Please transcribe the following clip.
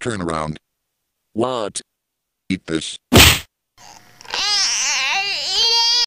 Turn around. What? Eat this.